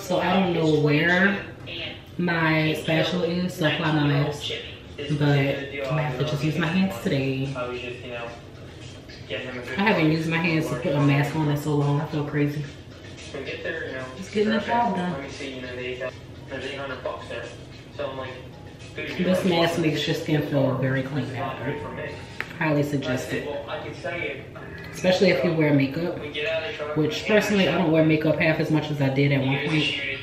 So I don't know where my spatula is to apply my mask. But I'm gonna have to just use my hands today. I was just, you know, getting him I haven't used my hands to put a mask on in so long. I feel crazy. So get there. Just getting the job done. Let me see, you know, there's 800 bucks there. So I'm like, This mask makes your skin feel very clean it's not after. Good for me. Highly I said, suggested. well, I can say it. Especially if you wear makeup. We get out of the truck. Which personally, I don't wear makeup half as much as I did at one point. shoot it,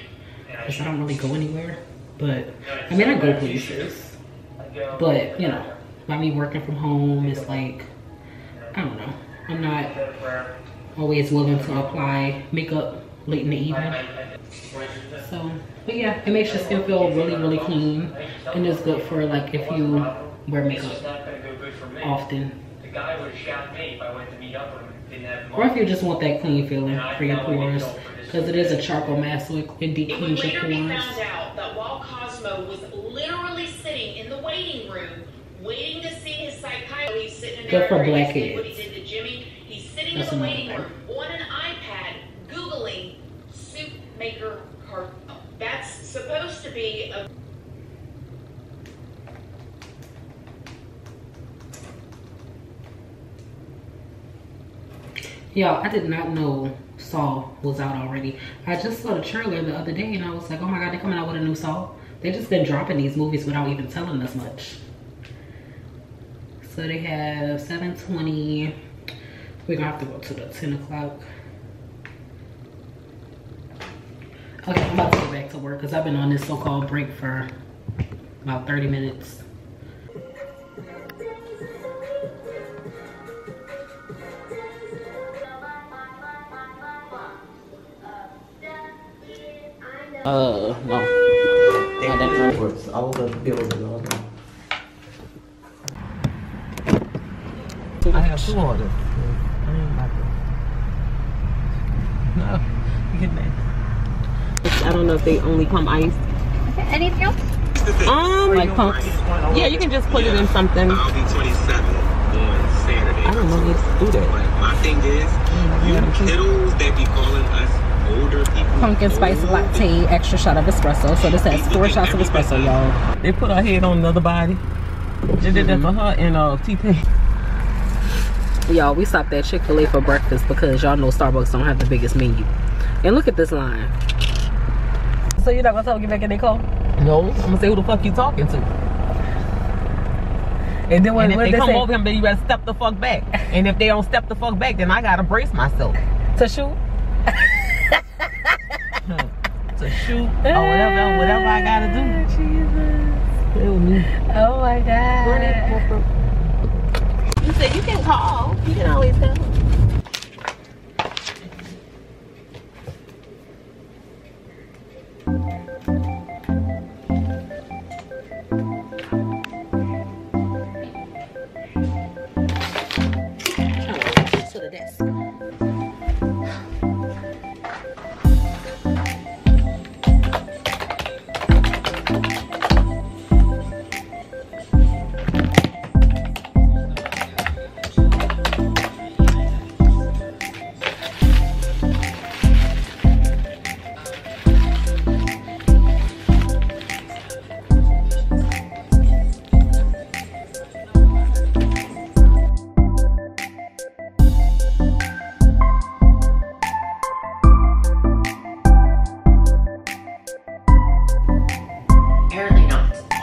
and I Because I don't really go anywhere. But. I mean, I go places. Uh, but, you know, by me working from home, it's like, I don't know. I'm not always willing to apply makeup late in the evening. So, but yeah, it makes your skin feel really, really clean. And it's good for like if you wear This is makeup not gonna go good for me. often. The guy would have shot me if I went to meet up with him. Or if you just want that clean feeling for your pores. Because it is a charcoal mask, so it, it deep It would cleans your later be pores. found out that while Cosmo was literally sitting in the waiting room, waiting to see his psychiatrist, he's sitting in Good there for blackheads. what he did to Jimmy. He's sitting That's in the another waiting thing. room on an iPad, Googling soup maker cartel. That's supposed to be a Y'all, I did not know Saw was out already. I just saw the trailer the other day and I was like, oh my god, they're coming out with a new Saw. They just been dropping these movies without even telling us much. So they have 720. We're gonna have to go to the 10 o'clock. Okay, I'm about to go back to work because I've been on this so-called break for about 30 minutes. Uh, no. They reports all the bills all that. I have two orders. I ain't about. No, you get that. I don't know if they only come iced. Anything else? Um, like pumps. Yeah, you can just put it in something. I'll be 27 on Saturday. I don't know how to do that. Like, my thing is, you kiddos that be calling us older people. Pumpkin spice latte, extra shot of espresso. So this has four shots of espresso, y'all. They put her head on another body. They did that for her and uh, T-Pain. Y'all, we stopped at Chick-fil-A for breakfast because y'all know Starbucks don't have the biggest menu. And look at this line. So you're not gonna tell them get back in their car? No, I'm gonna say who the fuck you talking to. And then when, And if they they come say? over him, then you better step the fuck back. And if they don't step the fuck back, then I gotta brace myself to shoot? to shoot or whatever, whatever I gotta do. Jesus. Me. Oh my god. You said you can call. You can always call.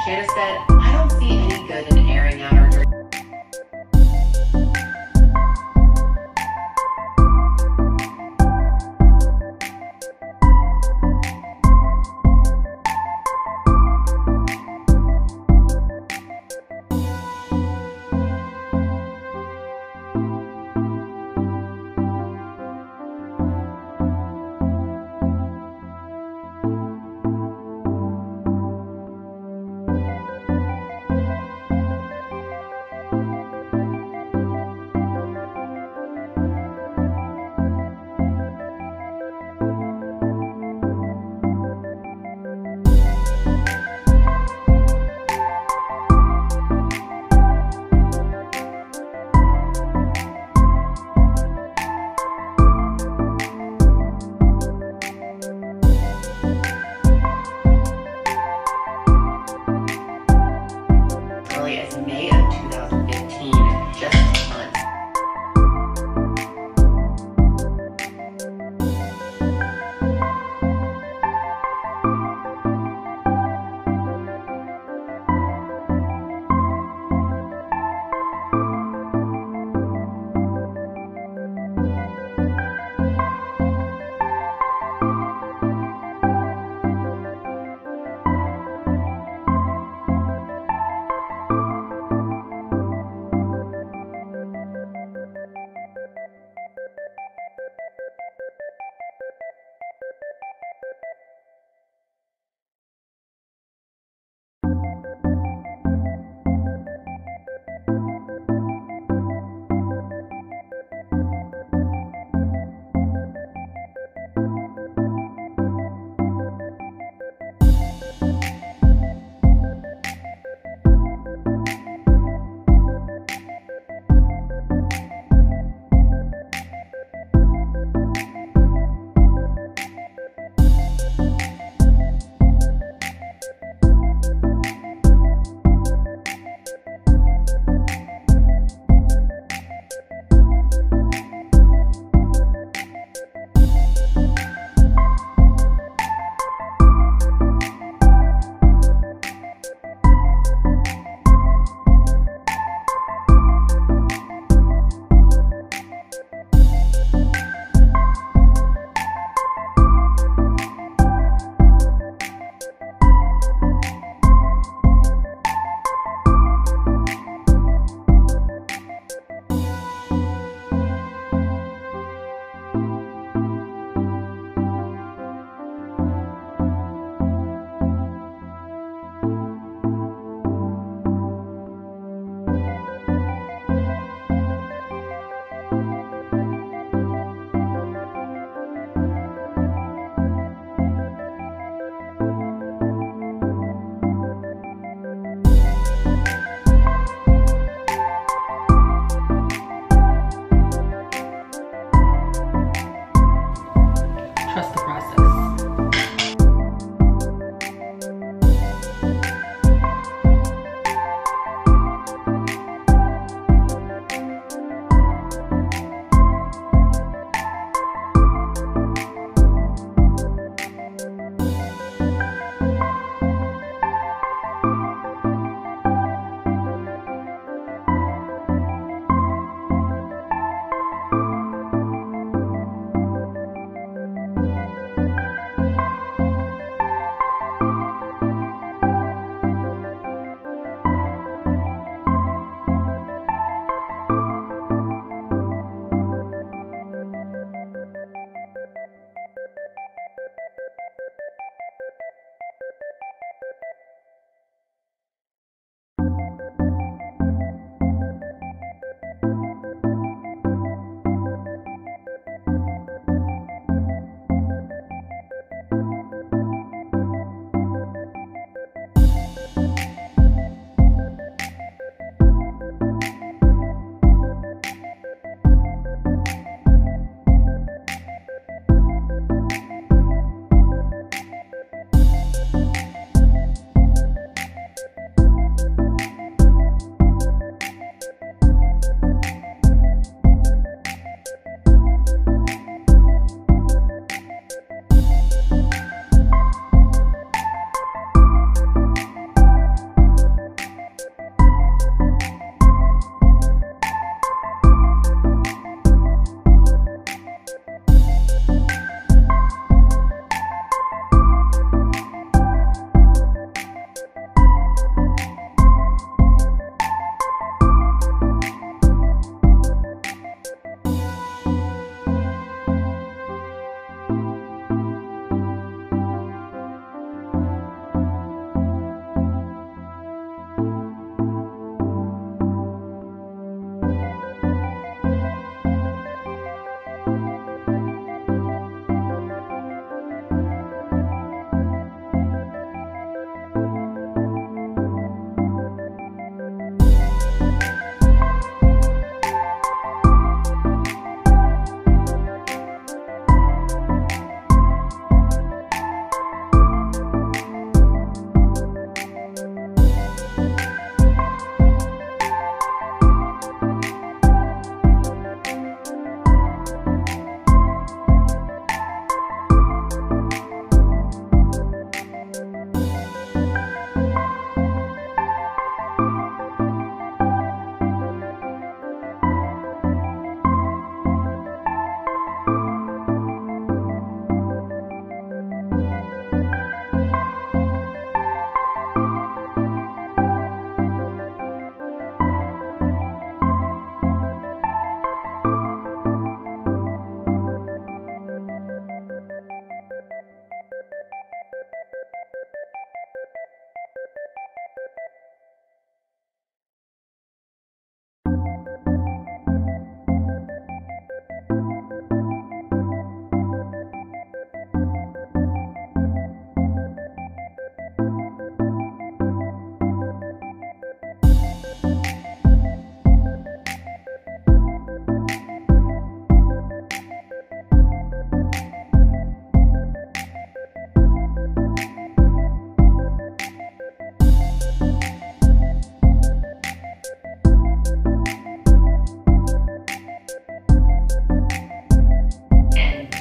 Janice said,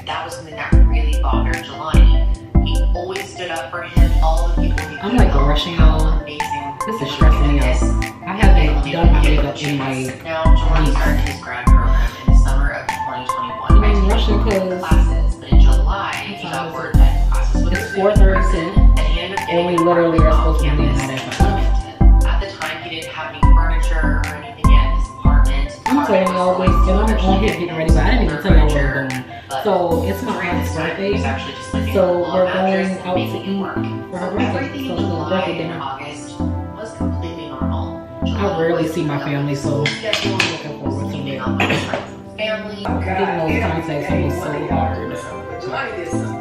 that was something that really bothered Jelani. He always stood up for him, all the people he I'm like help, rushing how amazing. This is stressing me out. I haven't done my makeup in my Now Jelani started his grad program in the summer of 2021. I'm mean, rushing classes, but in July he got word that classes would It's 4.30 and we literally are supposed to be leaving that at the time he didn't have any furniture or anything yet in his apartment. I'm sorry, I'm always still on getting ready, but I didn't even tell you I was going. But So it's my during aunt's this time, he was birthday. actually just living So in a little we're going out to making it eat work. for her So birthday. So in it's a birthday dinner. August was completely normal. I rarely see my family, so Schedule, I'm looking forward to keeping it. up with his friends and family. Getting those contacts was so hard.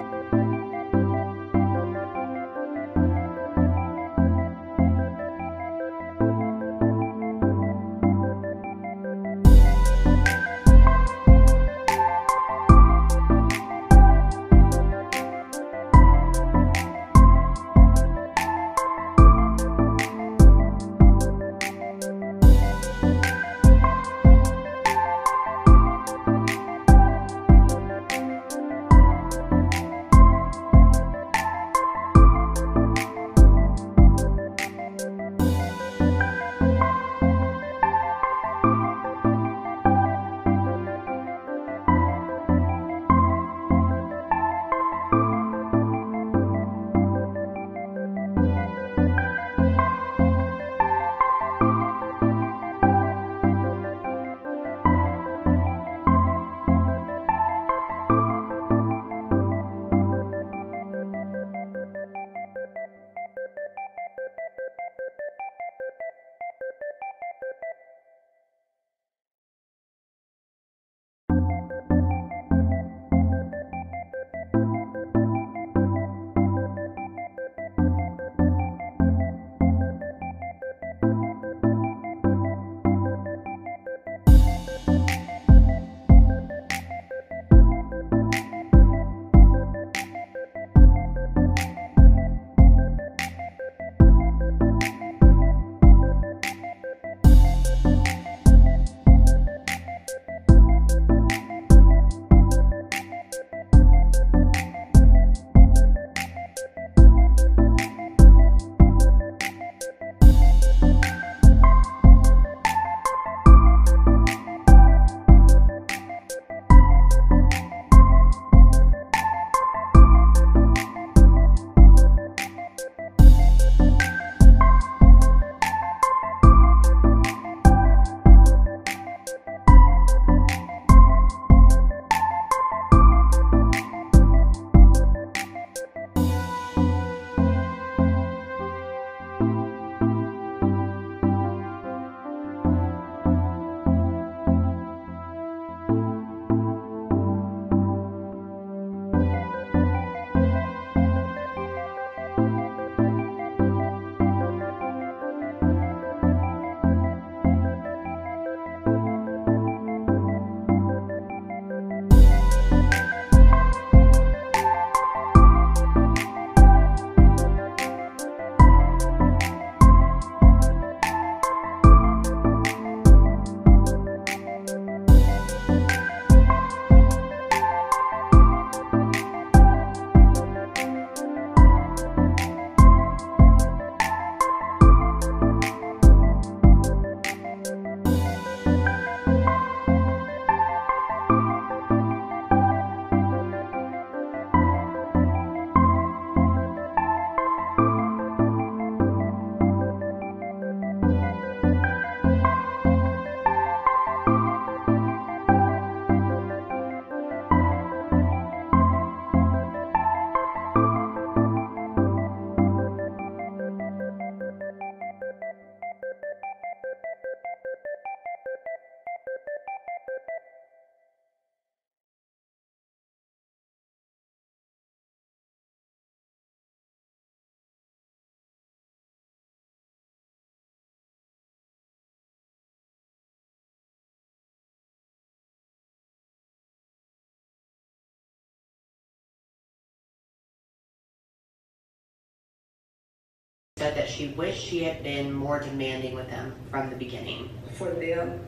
Said that she wished she had been more demanding with them from the beginning. for them.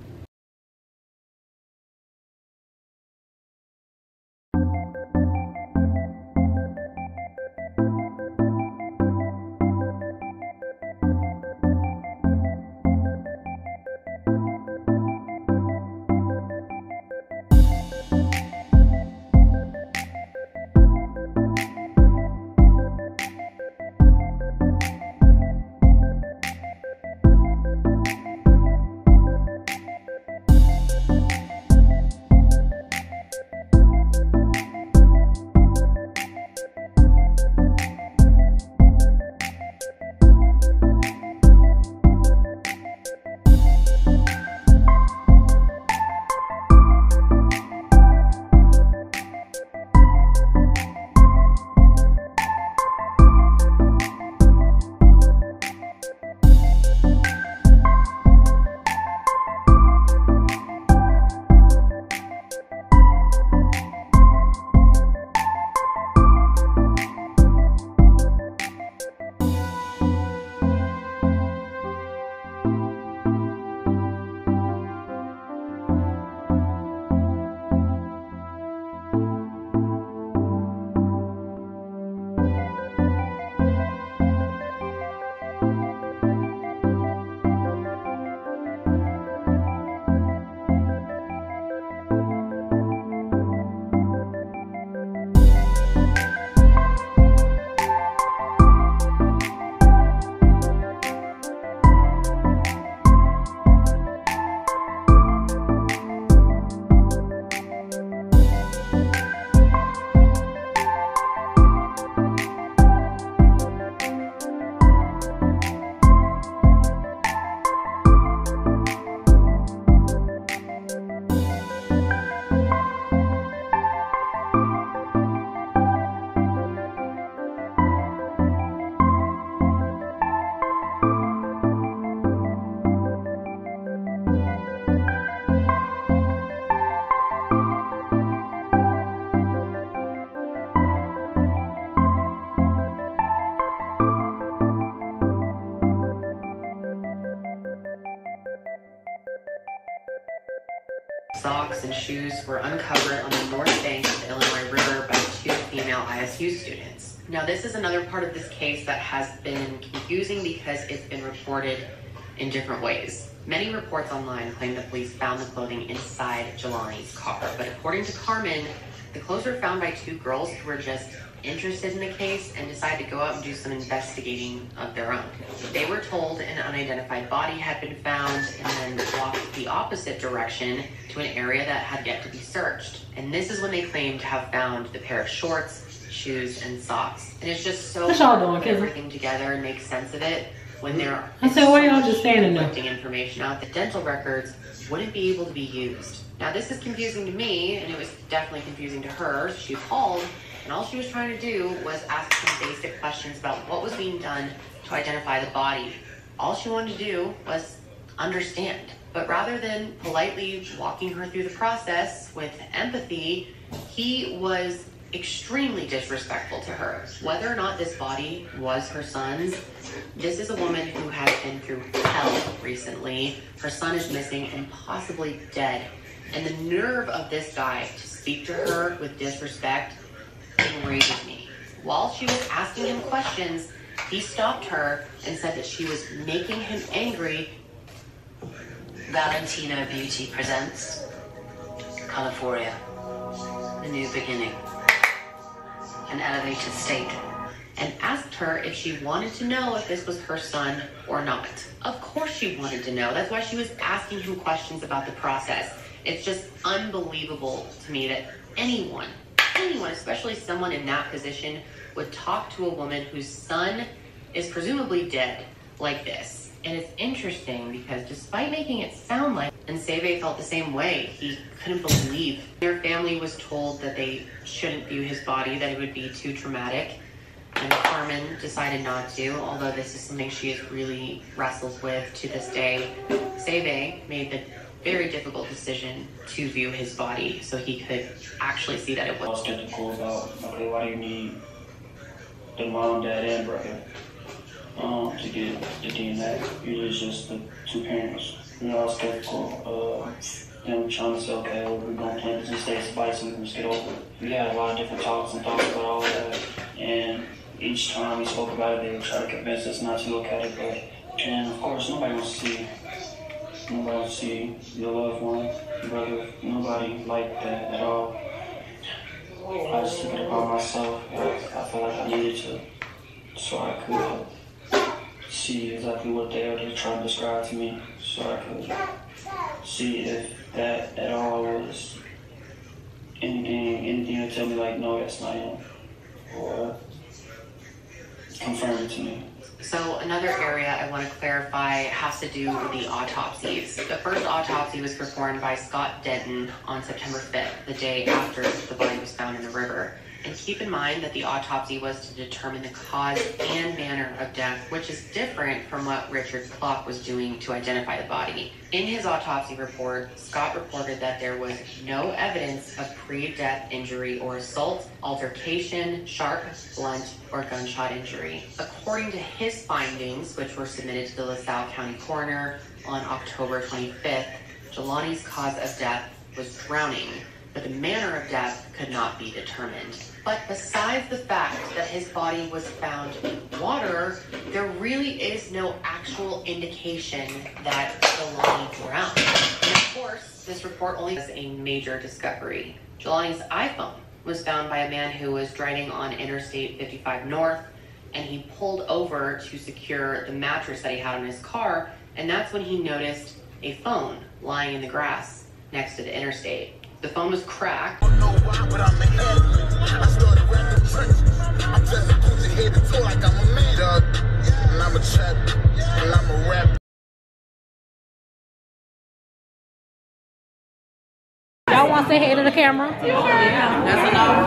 Socks and shoes were uncovered on the north bank of the Illinois River by two female ISU students. Now, this is another part of this case that has been confusing because it's been reported in different ways. Many reports online claim the police found the clothing inside Jelani's car, but according to Carmen, the clothes were found by two girls who were just interested in the case and decided to go out and do some investigating of their own. They were told an unidentified body had been found and then walked the opposite direction to an area that had yet to be searched. And this is when they claim to have found the pair of shorts, shoes, and socks. And it's just so What y'all hard to doing, everything together and make sense of it when there are I said, why y'all just standing there? information out. The dental records wouldn't be able to be used. Now, this is confusing to me, and it was definitely confusing to her. She called, and all she was trying to do was ask some basic questions about what was being done to identify the body. All she wanted to do was understand. But rather than politely walking her through the process with empathy, he was extremely disrespectful to her. Whether or not this body was her son's, this is a woman who has been through hell recently. Her son is missing and possibly dead. And the nerve of this guy to speak to her with disrespect enrages me. While she was asking him questions, he stopped her and said that she was making him angry. Valentino Beauty presents California, the new beginning, an elevated state. and asked her if she wanted to know if this was her son or not. Of course she wanted to know. That's why she was asking him questions about the process. It's just unbelievable to me that anyone, anyone, especially someone in that position, would talk to a woman whose son is presumably dead like this. And it's interesting because despite making it sound like, and Seve felt the same way, he couldn't believe. Their family was told that they shouldn't view his body, that it would be too traumatic. And Carmen decided not to, although this is something she has really wrestled with to this day. Seve made the very difficult decision to view his body so he could actually see that it I was was. skeptical about, okay, why do you need the mom, dad, and brother um, to get the DNA? Usually it's just the two parents. You know, I was skeptical of them trying to say, okay, well, we're going to plant this and stay so we just get over it. We had a lot of different talks and thoughts about all that. And each time we spoke about it, they would try to convince us not to look at it. But, and of course, nobody wants to see Nobody see your loved one, your brother, nobody like that at all. I just took it upon myself. I, felt like I needed to, so I could see exactly what they are trying to describe to me, so I could see if that at all was anything, anything to tell me like, no, that's not him, or confirm it to me. So another area I want to clarify has to do with the autopsies. The first autopsy was performed by Scott Denton on September 5th, the day after the body was found in the river. And keep in mind that the autopsy was to determine the cause and manner of death, which is different from what Richard Clark was doing to identify the body. In his autopsy report, Scott reported that there was no evidence of pre-death injury or assault, altercation, sharp, blunt, or gunshot injury. According to his findings, which were submitted to the LaSalle County Coroner on October 25th, Jelani's cause of death was drowning, but the manner of death could not be determined. But besides the fact that his body was found in water, there really is no actual indication that Jelani drowned. And of course, this report only has a major discovery. Jelani's iPhone was found by a man who was driving on Interstate 55 North, and he pulled over to secure the mattress that he had on his car, and that's when he noticed a phone lying in the grass next to the interstate. The phone was cracked. Y'all want to say hey to the camera? That's enough.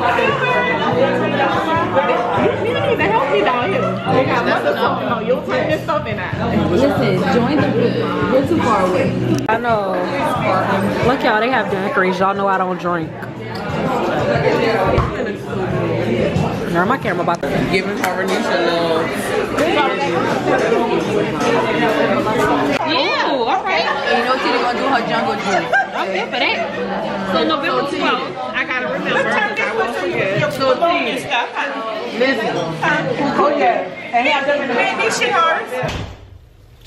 You need to help me down here. I got that's enough. No, you'll turn this stuff in. Listen, join the group. You're too far away. I know. Look, y'all, they have daiquiris. Y'all know I don't drink. Now my camera about to Giving Carbonation love. Yeah, all right. You know, she's gonna do her jungle juice. I'm good for that. So November 12th, I gotta remember because I will forget. So please. Listen. Oh yeah. And have them in the baby showers.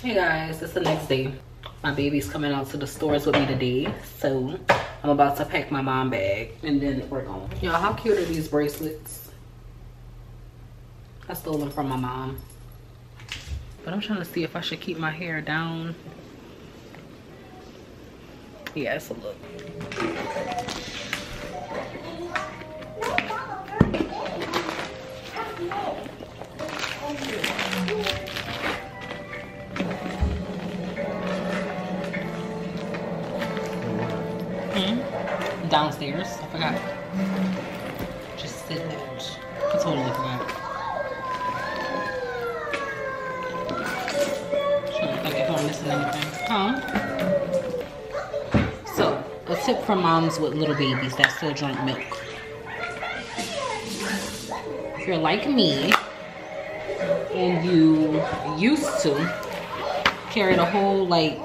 Hey guys, it's the next day. My baby's coming out to the stores with me today. So I'm about to pack my mom bag and then we're going. Y'all, how cute are these bracelets? I stole them from my mom. But I'm trying to see if I should keep my hair down. Yeah, it's a look. Hmm? Downstairs. I forgot. Tip from moms with little babies that still drink milk. If you're like me and you used to carry the whole like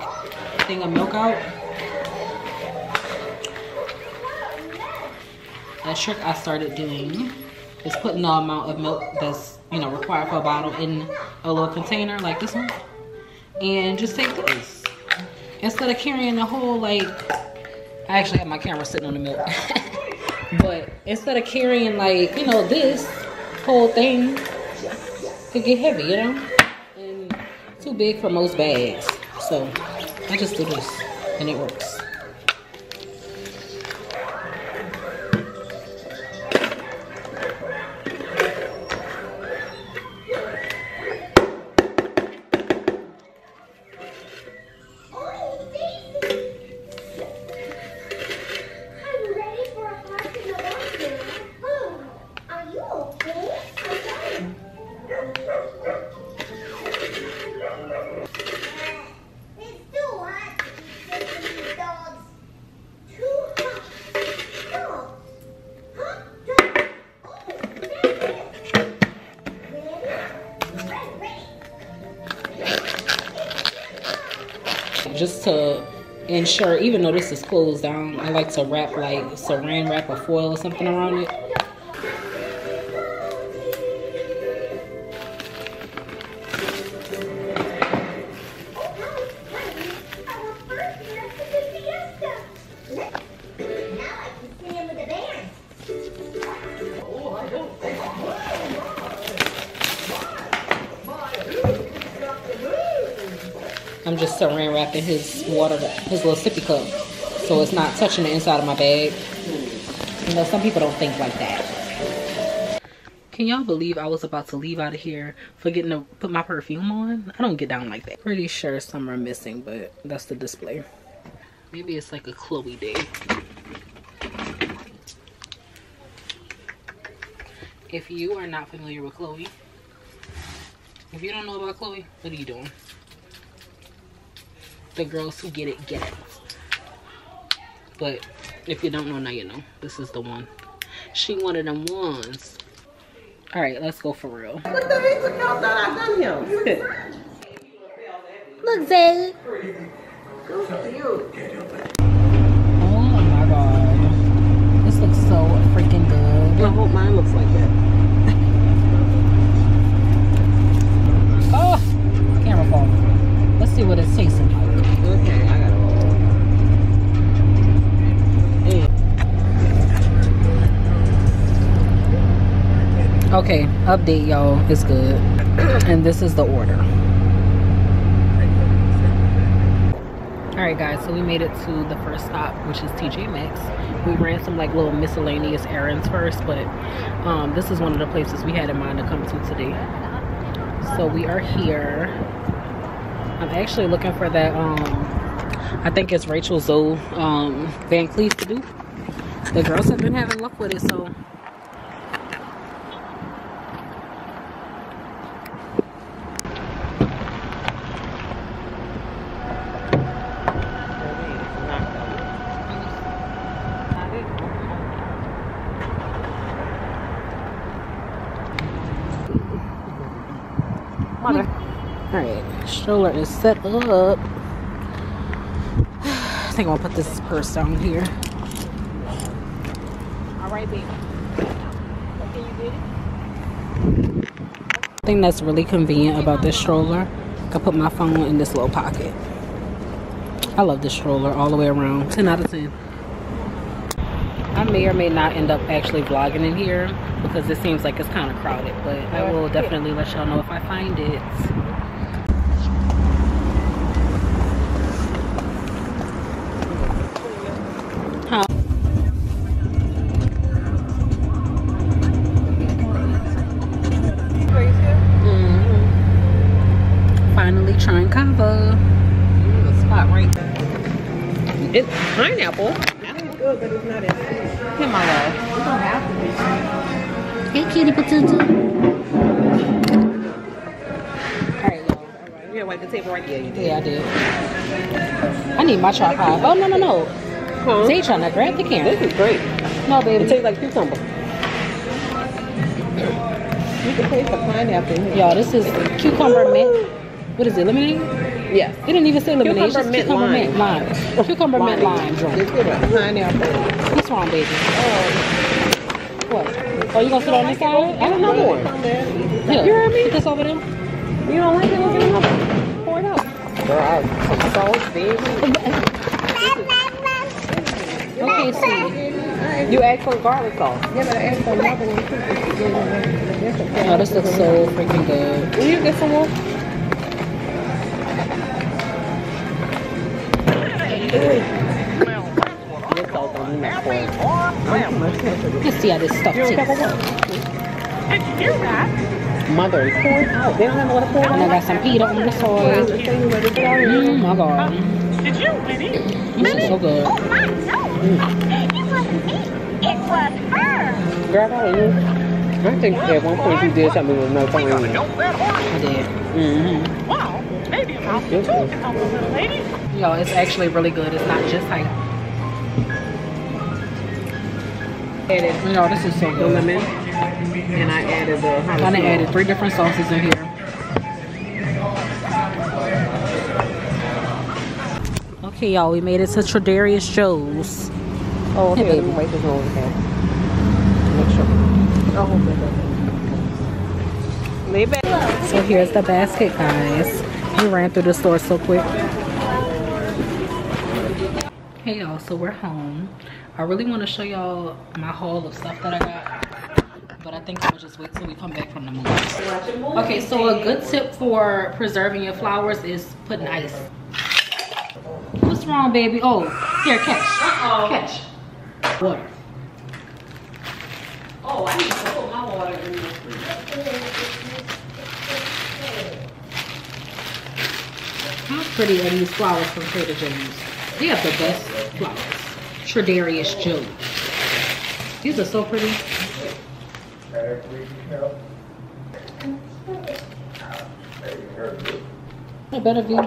thing of milk out, a trick I started doing is putting the amount of milk that's you know required for a bottle in a little container like this one, and just take this instead of carrying the whole like. I actually have my camera sitting on the milk, but instead of carrying like you know this whole thing, could get heavy, you know, and too big for most bags. So I just do this, and it works. Just to ensure, even though this is closed down, I like to wrap like saran wrap or foil or something around it. Wrapping his water, his little sippy cup, so it's not touching the inside of my bag. You know, some people don't think like that. Can y'all believe I was about to leave out of here forgetting to put my perfume on? I don't get down like that. Pretty sure some are missing, but that's the display. Maybe it's like a Chloe day. If you are not familiar with Chloe, if you don't know about Chloe, what are you doing? The girls who get it, get it. But if you don't know, now you know. This is the one. She one of them ones. All right, let's go for real. Look at the Visa count that I done him. Look at Look, Zay. Oh my god. This looks so freaking good. I hope mine looks like that. Oh, camera phone. Let's see what it's tasting Okay, update y'all. It's good. and this is the order. Alright guys, so we made it to the first stop, which is TJ Maxx. We ran some like little miscellaneous errands first, but um, this is one of the places we had in mind to come to today. So we are here. I'm actually looking for that, um, I think it's Rachel Zoe um, Van Cleef to do. The girls have been having luck with it, so Alright, stroller is set up. I think I'm gonna put this purse down here. All right, baby. Okay, you did it? thing that's really convenient about this stroller, I can put my phone in this little pocket. I love this stroller all the way around. 10 out of 10. I may or may not end up actually vlogging in here because it seems like it's kind of crowded, but I will definitely let y'all know if I find it. Pineapple. It's good, but it's not as sweet. Here, my love. You don't have to be. Hey, kitty potato. Alright, y'all. Yeah, wipe the table right there. Yeah, I did. I need my tripod. Oh, no, no, no. Huh? Zay trying to grab the camera. This is great. No, baby. It tastes like cucumber. You can taste the pineapple in here. Y'all, this is cucumber mint. What is it, lemonade? Yes. It didn't even say lemonade. It's just Cucumber mint cucumber lime. mint lime. Cucumber mint lime drink. Pineapple. What's wrong, baby? What? Oh, you gonna sit on this side? I don't know more. Yeah. You heard me? Put this over there. You don't like it? Let's get another. Pour it out. Girl, I was so big. Okay, see. You asked for garlic sauce. Yeah, but I asked for another one too. Oh, this looks so freaking good. Will you get some more? Let's see how this stuff tastes. Mother is pouring out. They don't have nowhere to pour it And I got some pita on the side. Oh my god. Did you it? This is so good. Oh my. It wasn't me. It was her. You? I think at one point you did something with no tongue. I did. Mm-hmm. Wow. Maybe a mouth too. Come on, little lady. Yo, it's actually really good. It's not just like. Added Yo, this is so the good. lemon, and I added the I done added three different sauces in here. Okay, y'all, we made it to Tradarius Joe's. Oh, okay. Hey, Let baby. me wipe this over again. Make sure. Oh, Lay back. So here's the basket, guys. We ran through the store so quick. Hey y'all, so we're home. I really want to show y'all my haul of stuff that I got. But I think I'm gonna just wait till we come back from the movie. Okay, so a good tip for preserving your flowers is putting ice. What's wrong, baby? Oh, here, catch. Catch. Water. Oh, I need to put my water in this. How pretty are these flowers from Trader Joe's? They have the best flowers. Tradarius Joe. These are so pretty. A better view.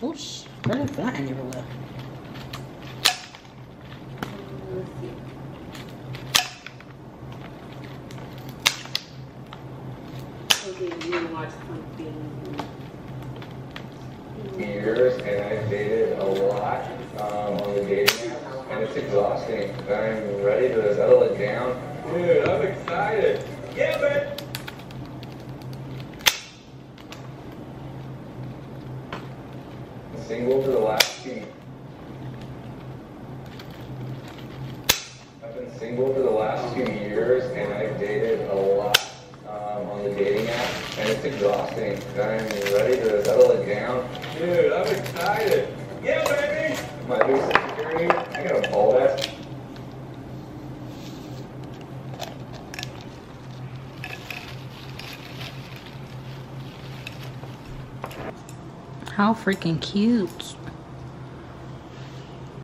Oosh, where is that in your lip? years and I've dated a lot um, on the dating app, and it's exhausting. I'm ready to settle it down. Dude, I'm excited. Yeah, man. Single for the last two. I've been single for the last two years, and I've dated a lot um, on the dating app, and it's exhausting. I'm ready to settle it down. Dude, I'm excited. Yeah, baby. My new security. I got a ball vest. How freaking cute.